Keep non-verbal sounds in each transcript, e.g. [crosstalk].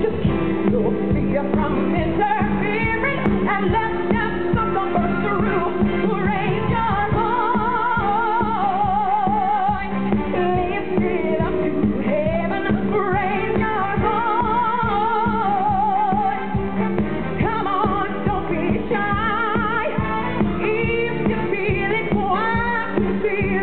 just keep your fear from interfering and let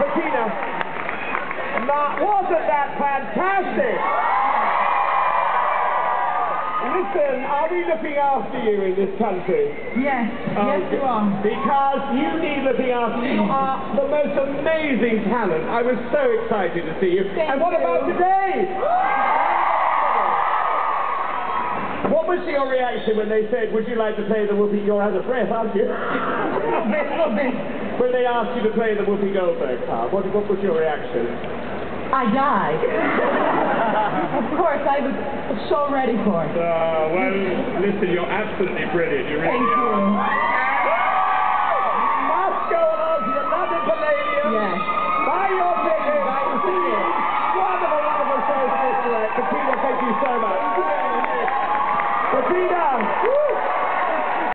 Patina! Now, wasn't that fantastic? Listen, are we looking after you in this country? Yes, oh, yes you are. Because you need looking after. You are the most amazing talent. I was so excited to see you. Thank and what you. about today? What was your reaction when they said, would you like to play the Whoopi, you're out of breath, aren't you? [laughs] when they asked you to play the Whoopi Goldberg part, what, what was your reaction? I died. [laughs] of course, I was so ready for it. Uh, well, listen, you're absolutely brilliant. You really Thank you. are.